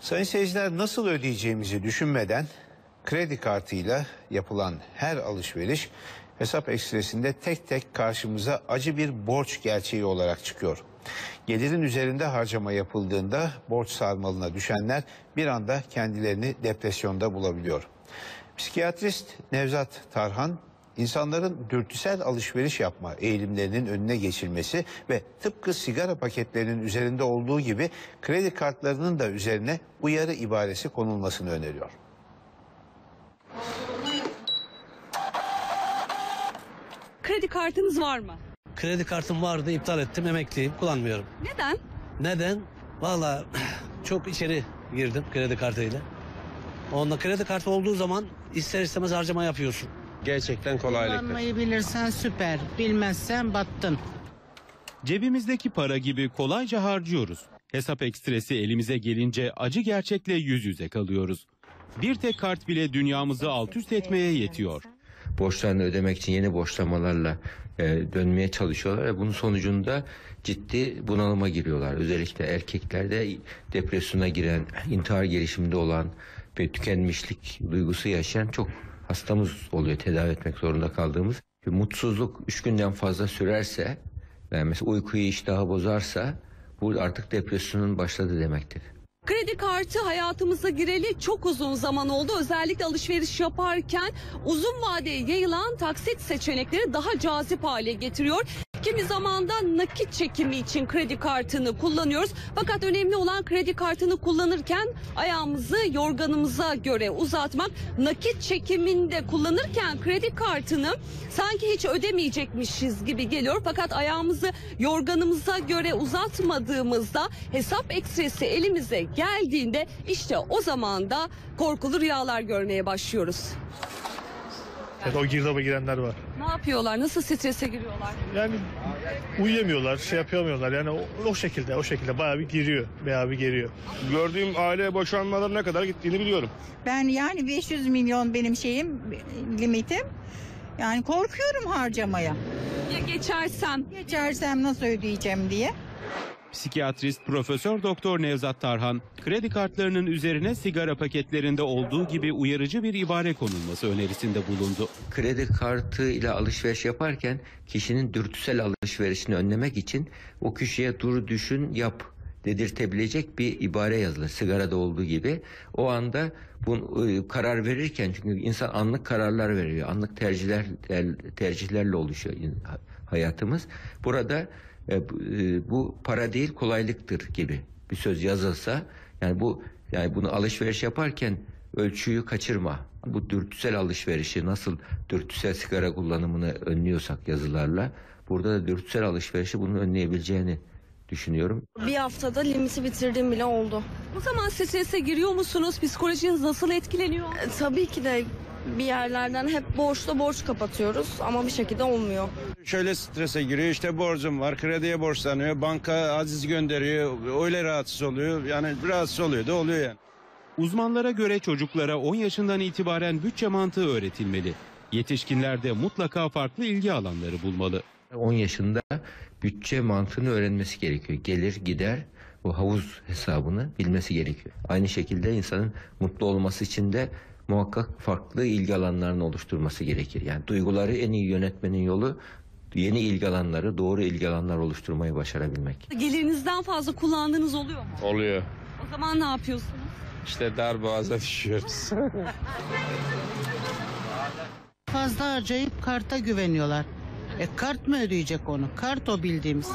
Sayın seyirciler nasıl ödeyeceğimizi düşünmeden kredi kartıyla yapılan her alışveriş hesap ekstresinde tek tek karşımıza acı bir borç gerçeği olarak çıkıyor. Gelirin üzerinde harcama yapıldığında borç sarmalına düşenler bir anda kendilerini depresyonda bulabiliyor. Psikiyatrist Nevzat Tarhan insanların dürtüsel alışveriş yapma eğilimlerinin önüne geçilmesi ve tıpkı sigara paketlerinin üzerinde olduğu gibi kredi kartlarının da üzerine uyarı ibaresi konulmasını öneriyor. Kredi kartınız var mı? Kredi kartım vardı iptal ettim emekliyim kullanmıyorum. Neden? Neden? Valla çok içeri girdim kredi kartıyla. Onunla kredi kartı olduğu zaman ister istemez harcama yapıyorsun. Gerçekten kolaylıktır. Kullanmayı bilirsen süper, bilmezsen battın. Cebimizdeki para gibi kolayca harcıyoruz. Hesap ekstresi elimize gelince acı gerçekle yüz yüze kalıyoruz. Bir tek kart bile dünyamızı alt üst etmeye yetiyor. borçlarını ödemek için yeni borçlamalarla e, dönmeye çalışıyorlar ve bunun sonucunda ciddi bunalıma giriyorlar. Özellikle erkeklerde depresyona giren, intihar gelişiminde olan ve tükenmişlik duygusu yaşayan çok hastamız oluyor tedavi etmek zorunda kaldığımız. Mutsuzluk üç günden fazla sürerse, yani mesela uykuyu iştahı bozarsa bu artık depresyonun başladı demektir. Kredi kartı hayatımıza gireli çok uzun zaman oldu. Özellikle alışveriş yaparken uzun vadeye yayılan taksit seçenekleri daha cazip hale getiriyor. Kimi zamanda nakit çekimi için kredi kartını kullanıyoruz. Fakat önemli olan kredi kartını kullanırken ayağımızı yorganımıza göre uzatmak. Nakit çekiminde kullanırken kredi kartını sanki hiç ödemeyecekmişiz gibi geliyor. Fakat ayağımızı yorganımıza göre uzatmadığımızda hesap ekstresi elimize geldiğinde işte o zaman da korkulu rüyalar görmeye başlıyoruz. Evet, o girdaba girenler var. Ne yapıyorlar? Nasıl strese giriyorlar? Yani uyuyamıyorlar, şey yapamıyorlar. Yani o, o şekilde, o şekilde bayağı bir giriyor, bayağı bir geriyor. Gördüğüm aile boşanmalarına kadar gittiğini biliyorum. Ben yani 500 milyon benim şeyim limitim. Yani korkuyorum harcamaya. Ya geçersem? Geçersem nasıl ödeyeceğim diye. Psikiyatrist Profesör Doktor Nevzat Tarhan, kredi kartlarının üzerine sigara paketlerinde olduğu gibi uyarıcı bir ibare konulması önerisinde bulundu. kredi kartı ile alışveriş yaparken kişinin dürtüsel alışverişini önlemek için o kişiye dur düşün yap dedirtebilecek bir ibare yazılır sigarada olduğu gibi. O anda bu e, karar verirken çünkü insan anlık kararlar veriyor. Anlık tercihler ter- tercihlerle oluşuyor hayatımız. Burada bu- bu para değil kolaylıktır gibi bir söz yazılsa yani bu yani bunu alışveriş yaparken ölçüyü kaçırma. Bu dürtüsel alışverişi nasıl dürtüsel sigara kullanımını önlüyorsak yazılarla burada da dürtüsel alışverişi bunu önleyebileceğini düşünüyorum. Bir haftada limiti bitirdiğim bile oldu. O zaman strese giriyor musunuz? Psikolojiniz nasıl etkileniyor? E, tabii ki de bir yerlerden hep borçla borç kapatıyoruz ama bir şekilde olmuyor. Şöyle strese giriyor işte borcum var krediye borçlanıyor banka aziz gönderiyor öyle rahatsız oluyor yani rahatsız oluyor da oluyor yani. Uzmanlara göre çocuklara 10 yaşından itibaren bütçe mantığı öğretilmeli. Yetişkinler de mutlaka farklı ilgi alanları bulmalı. 10 yaşında bütçe mantığını öğrenmesi gerekiyor. Gelir gider bu havuz hesabını bilmesi gerekiyor. Aynı şekilde insanın mutlu olması için de muhakkak farklı ilgi alanlarını oluşturması gerekir. Yani duyguları en iyi yönetmenin yolu yeni ilgi alanları, doğru ilgi alanlar oluşturmayı başarabilmek. Gelirinizden fazla kullandığınız oluyor mu? Oluyor. O zaman ne yapıyorsunuz? İşte dar boğaza düşüyoruz. Fazla harcayıp karta güveniyorlar. E kart mı ödeyecek onu? Kart o bildiğimiz.